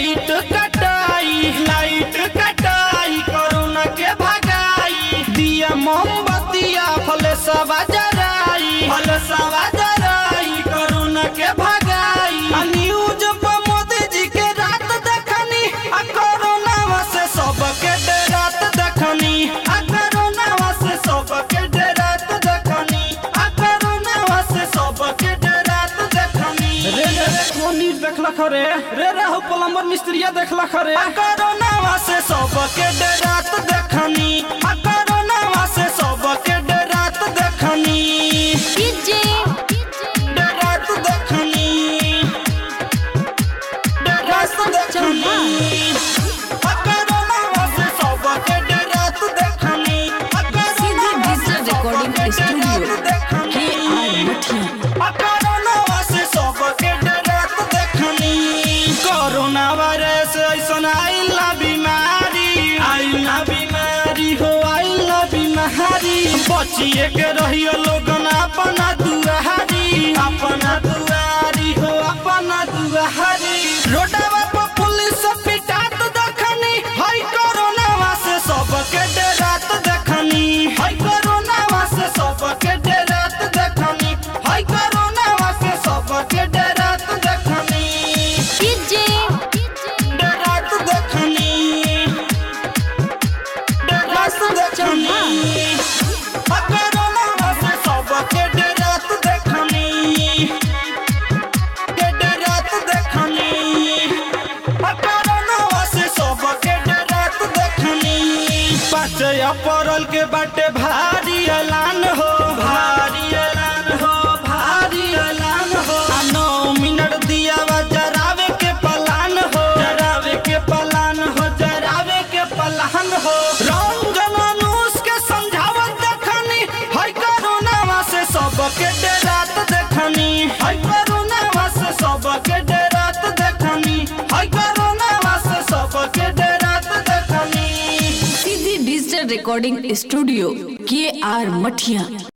Carlito. देखला खरे रे रहु प्लम्बर मिस्त्रिया देखला खरे करो नवा से सबके डरात देखनी बचिए के रही लोग पाचया परल के बाटे भारी अला रिकॉर्डिंग स्टूडियो के आर मठिया